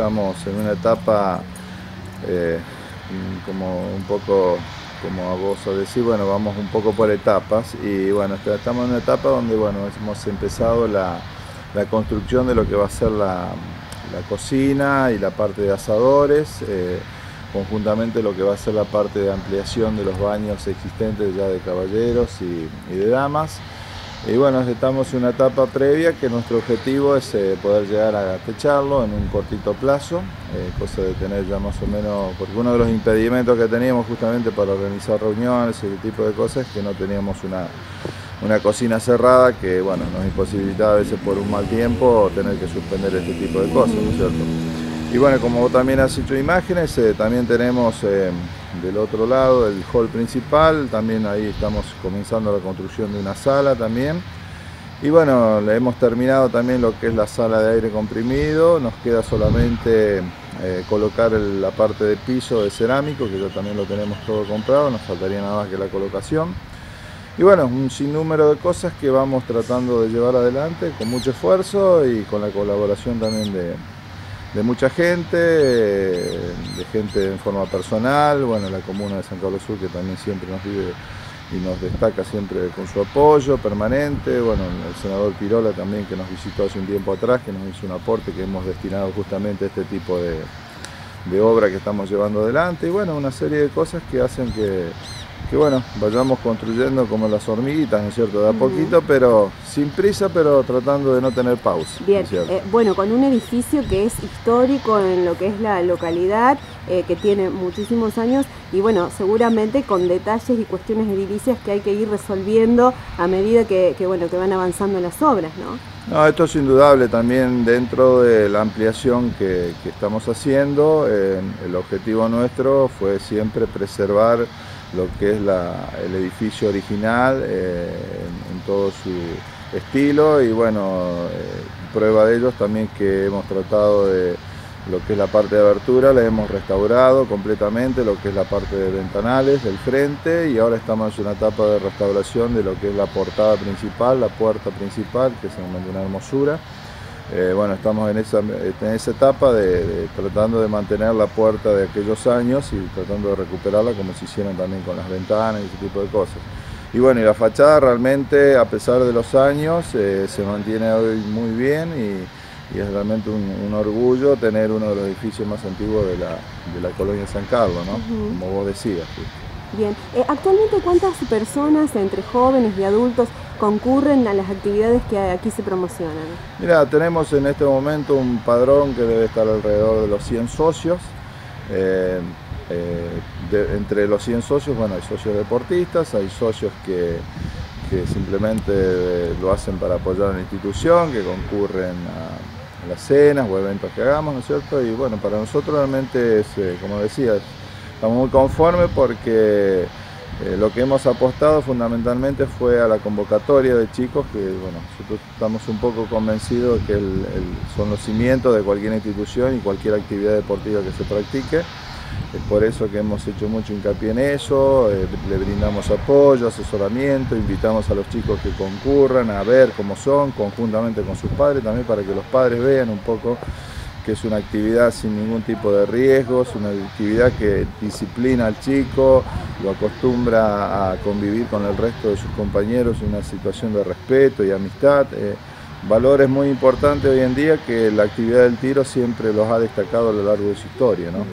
estamos en una etapa eh, como un poco, como a vos o decir, bueno, vamos un poco por etapas y bueno, estamos en una etapa donde bueno, hemos empezado la, construcción de lo que va a ser la, cocina y la parte de asadores. Eh, conjuntamente lo que va a ser la parte de ampliación de los baños existentes ya de caballeros y de damas. Y bueno, estamos en una etapa previa que nuestro objetivo es eh, poder llegar a techarlo en un cortito plazo, eh, cosa de tener ya más o menos, porque uno de los impedimentos que teníamos justamente para organizar reuniones y ese tipo de cosas es que no teníamos una, una cocina cerrada que bueno, nos imposibilitaba a veces por un mal tiempo tener que suspender este tipo de cosas, ¿no es cierto? Y bueno, como vos también has hecho imágenes, eh, también tenemos del otro lado el hall principal, también ahí estamos comenzando la construcción de una sala también. Y bueno, le hemos terminado también lo que es la sala de aire comprimido, nos queda solamente eh, colocar la parte de piso de cerámico, que ya también lo tenemos todo comprado, nos faltaría nada más que la colocación. Y bueno, un sinnúmero de cosas que vamos tratando de llevar adelante con mucho esfuerzo y con la colaboración también de, de mucha gente, de gente en forma personal, bueno, la comuna de San Carlos Sur que también siempre nos vive y nos destaca siempre con su apoyo permanente, bueno, el senador Pirola también que nos visitó hace un tiempo atrás, que nos hizo un aporte que hemos destinado justamente a este tipo de, de obra que estamos llevando adelante y bueno, una serie de cosas que hacen que que bueno, vayamos construyendo como las hormiguitas, ¿no es cierto? De a poquito, pero sin prisa, pero tratando de no tener pausa. Bien, eh, bueno, con un edificio que es histórico en lo que es la localidad, eh, que tiene muchísimos años y bueno, seguramente con detalles y cuestiones edilicias que hay que ir resolviendo a medida que, bueno, que van avanzando las obras, ¿no? No, esto es indudable también dentro de la ampliación que, estamos haciendo. el objetivo nuestro fue siempre preservar lo que es el edificio original eh, en, todo su estilo y bueno, eh, prueba de ello también que hemos tratado de lo que es la parte de abertura, la hemos restaurado completamente, lo que es la parte de ventanales del frente y ahora estamos en una etapa de restauración de lo que es la portada principal, la puerta principal, que es una hermosura. Eh, bueno, estamos en esa, en esa etapa de, tratando de mantener la puerta de aquellos años y tratando de recuperarla como se hicieron también con las ventanas y ese tipo de cosas. Y bueno, y la fachada realmente, a pesar de los años, eh, se mantiene hoy muy bien y, es realmente un, orgullo tener uno de los edificios más antiguos de la, de la colonia San Carlos, ¿no? Como vos decías. Bien, eh, actualmente cuántas personas entre jóvenes y adultos concurren a las actividades que aquí se promocionan? Mira, tenemos en este momento un padrón que debe estar alrededor de los 100 socios. Eh, eh, entre los 100 socios, bueno, hay socios deportistas, hay socios que, simplemente lo hacen para apoyar a la institución, que concurren a, las cenas o eventos que hagamos, ¿no es cierto? Y bueno, para nosotros realmente es, como decía, estamos muy conformes porque eh, lo que hemos apostado fundamentalmente fue a la convocatoria de chicos que, bueno, nosotros estamos un poco convencidos de que son los cimientos de cualquier institución y cualquier actividad deportiva que se practique. Es por eso que hemos hecho mucho hincapié en eso, eh, le brindamos apoyo, asesoramiento, invitamos a los chicos que concurran a ver cómo son, conjuntamente con sus padres, también para que los padres vean un poco que es una actividad sin ningún tipo de riesgos, una actividad que disciplina al chico, lo acostumbra a convivir con el resto de sus compañeros en una situación de respeto y amistad. Eh, valores muy importantes hoy en día que la actividad del tiro siempre los ha destacado a lo largo de su historia. ¿no?